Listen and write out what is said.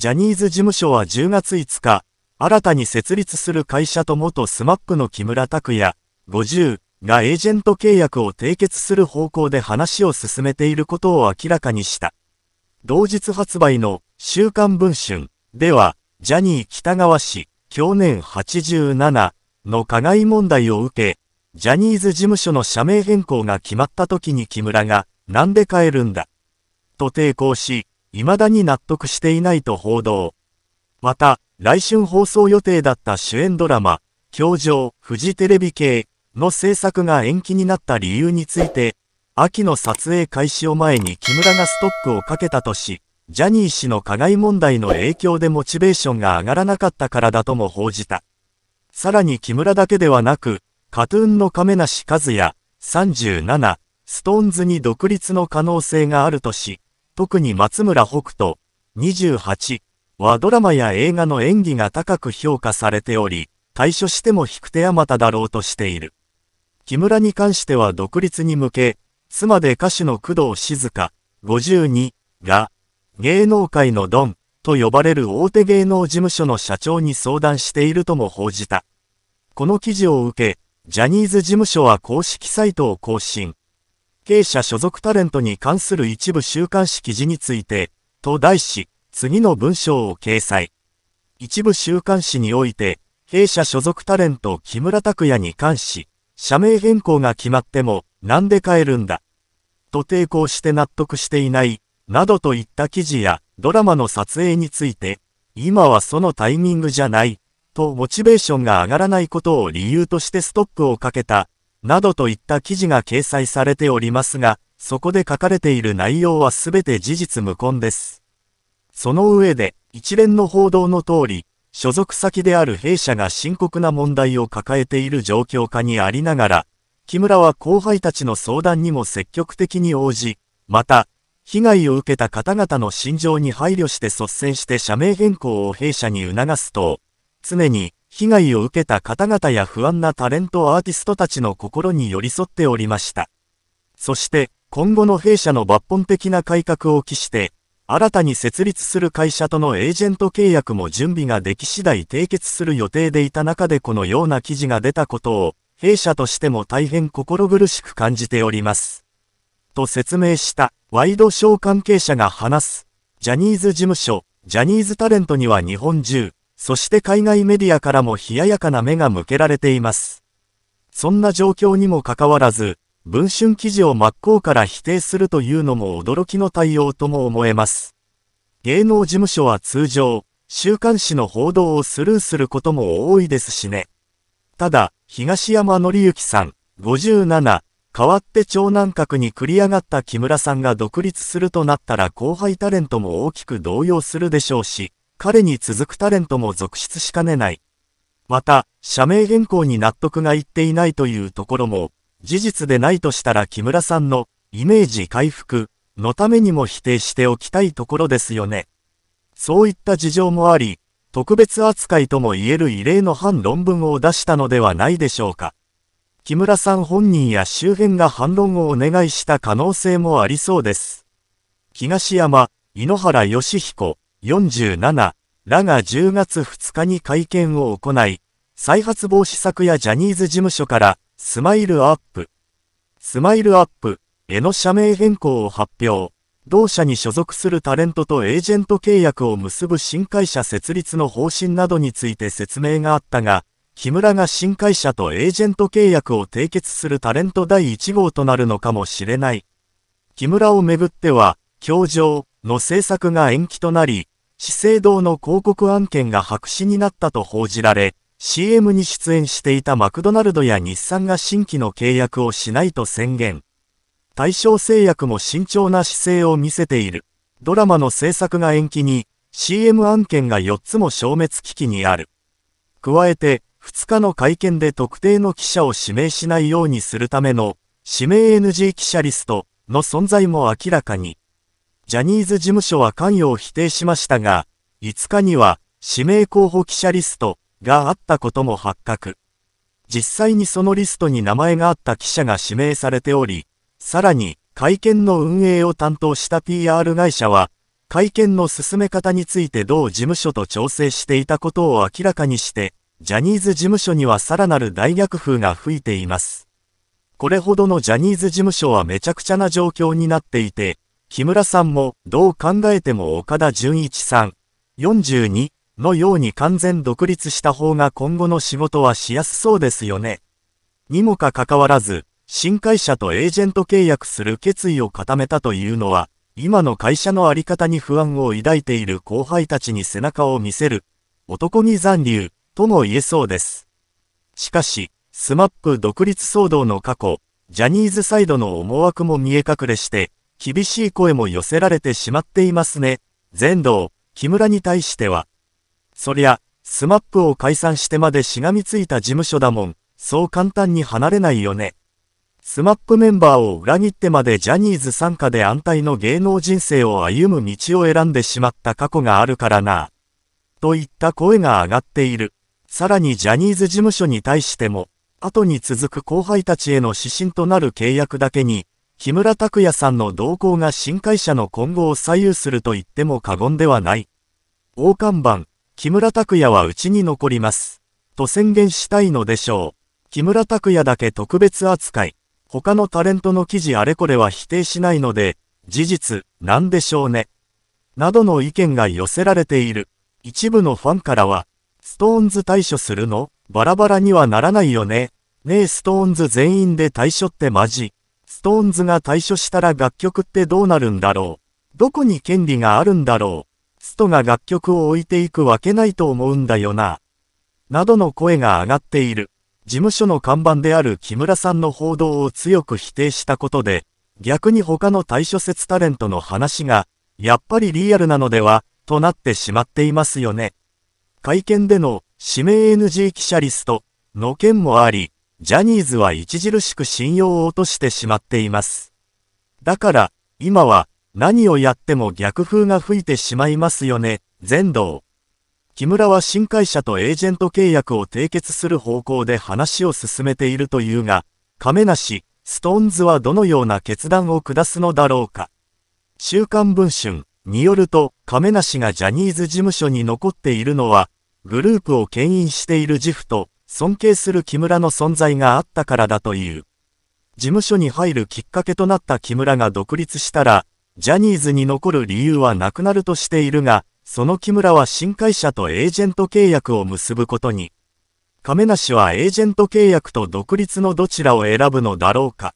ジャニーズ事務所は10月5日、新たに設立する会社と元 SMAP の木村拓哉、50がエージェント契約を締結する方向で話を進めていることを明らかにした。同日発売の週刊文春では、ジャニー喜多川氏、去年87の加害問題を受け、ジャニーズ事務所の社名変更が決まった時に木村が、なんで変えるんだと抵抗し、未だに納得していないと報道。また、来春放送予定だった主演ドラマ、教場、フジテレビ系の制作が延期になった理由について、秋の撮影開始を前に木村がストップをかけたとし、ジャニー氏の加害問題の影響でモチベーションが上がらなかったからだとも報じた。さらに木村だけではなく、カトゥーンの亀梨和也、37、ストーンズに独立の可能性があるとし、特に松村北斗、28はドラマや映画の演技が高く評価されており、対処しても引く手あまただろうとしている。木村に関しては独立に向け、妻で歌手の工藤静香、52が、芸能界のドンと呼ばれる大手芸能事務所の社長に相談しているとも報じた。この記事を受け、ジャニーズ事務所は公式サイトを更新。経営者所属タレントに関する一部週刊誌記事について、と題し、次の文章を掲載。一部週刊誌において、弊社所属タレント木村拓哉に関し、社名変更が決まっても、なんで変えるんだ。と抵抗して納得していない、などといった記事や、ドラマの撮影について、今はそのタイミングじゃない、とモチベーションが上がらないことを理由としてストップをかけた、などといった記事が掲載されておりますが、そこで書かれている内容はすべて事実無根です。その上で、一連の報道の通り、所属先である弊社が深刻な問題を抱えている状況下にありながら、木村は後輩たちの相談にも積極的に応じ、また、被害を受けた方々の心情に配慮して率先して社名変更を弊社に促すと、常に被害を受けた方々や不安なタレントアーティストたちの心に寄り添っておりました。そして、今後の弊社の抜本的な改革を期して、新たに設立する会社とのエージェント契約も準備ができ次第締結する予定でいた中でこのような記事が出たことを、弊社としても大変心苦しく感じております。と説明したワイドショー関係者が話す。ジャニーズ事務所、ジャニーズタレントには日本中、そして海外メディアからも冷ややかな目が向けられています。そんな状況にもかかわらず、文春記事を真っ向から否定するというのも驚きの対応とも思えます。芸能事務所は通常、週刊誌の報道をスルーすることも多いですしね。ただ、東山紀之さん、57、代わって長男閣に繰り上がった木村さんが独立するとなったら後輩タレントも大きく動揺するでしょうし、彼に続くタレントも続出しかねない。また、社名変更に納得がいっていないというところも、事実でないとしたら木村さんのイメージ回復のためにも否定しておきたいところですよね。そういった事情もあり、特別扱いとも言える異例の反論文を出したのではないでしょうか。木村さん本人や周辺が反論をお願いした可能性もありそうです。東山、井ノ原義彦、47らが10月2日に会見を行い、再発防止策やジャニーズ事務所からスマイルアップ。スマイルアップへの社名変更を発表。同社に所属するタレントとエージェント契約を結ぶ新会社設立の方針などについて説明があったが、木村が新会社とエージェント契約を締結するタレント第1号となるのかもしれない。木村をめぐっては、教場の制作が延期となり、資生堂の広告案件が白紙になったと報じられ、CM に出演していたマクドナルドや日産が新規の契約をしないと宣言。対象製薬も慎重な姿勢を見せている。ドラマの制作が延期に、CM 案件が4つも消滅危機にある。加えて、2日の会見で特定の記者を指名しないようにするための、指名 NG 記者リストの存在も明らかに。ジャニーズ事務所は関与を否定しましたが、5日には、指名候補記者リストがあったことも発覚。実際にそのリストに名前があった記者が指名されており、さらに会見の運営を担当した PR 会社は、会見の進め方について同事務所と調整していたことを明らかにして、ジャニーズ事務所にはさらなる大逆風が吹いています。これほどのジャニーズ事務所はめちゃくちゃな状況になっていて、木村さんもどう考えても岡田純一さん、42のように完全独立した方が今後の仕事はしやすそうですよね。にもかかわらず、新会社とエージェント契約する決意を固めたというのは、今の会社のあり方に不安を抱いている後輩たちに背中を見せる、男気残留、とも言えそうです。しかし、スマップ独立騒動の過去、ジャニーズサイドの思惑も見え隠れして、厳しい声も寄せられてしまっていますね。全道、木村に対しては。そりゃ、スマップを解散してまでしがみついた事務所だもん、そう簡単に離れないよね。スマップメンバーを裏切ってまでジャニーズ参加で安泰の芸能人生を歩む道を選んでしまった過去があるからな。といった声が上がっている。さらにジャニーズ事務所に対しても、後に続く後輩たちへの指針となる契約だけに、木村拓哉さんの動向が新会社の今後を左右すると言っても過言ではない。大看板、木村拓哉はうちに残ります。と宣言したいのでしょう。木村拓哉だけ特別扱い。他のタレントの記事あれこれは否定しないので、事実、なんでしょうね。などの意見が寄せられている。一部のファンからは、 SixTONES退所するの？バラバラにはならないよね。ねえ SixTONES全員で退所ってマジ。 SixTONESが退所したら楽曲ってどうなるんだろう。どこに権利があるんだろう。ストが楽曲を置いていくわけないと思うんだよな。などの声が上がっている。事務所の看板である木村さんの報道を強く否定したことで、逆に他の対処説タレントの話が、やっぱりリアルなのでは、となってしまっていますよね。会見での指名 NG 記者リストの件もあり、ジャニーズは著しく信用を落としてしまっています。だから、今は何をやっても逆風が吹いてしまいますよね、全道。木村は新会社とエージェント契約を締結する方向で話を進めているというが、亀梨、ストーンズはどのような決断を下すのだろうか。週刊文春によると、亀梨がジャニーズ事務所に残っているのは、グループを牽引している自負と、尊敬する木村の存在があったからだという。事務所に入るきっかけとなった木村が独立したら、ジャニーズに残る理由はなくなるとしているが、その木村は新会社とエージェント契約を結ぶことに。亀梨はエージェント契約と独立のどちらを選ぶのだろうか。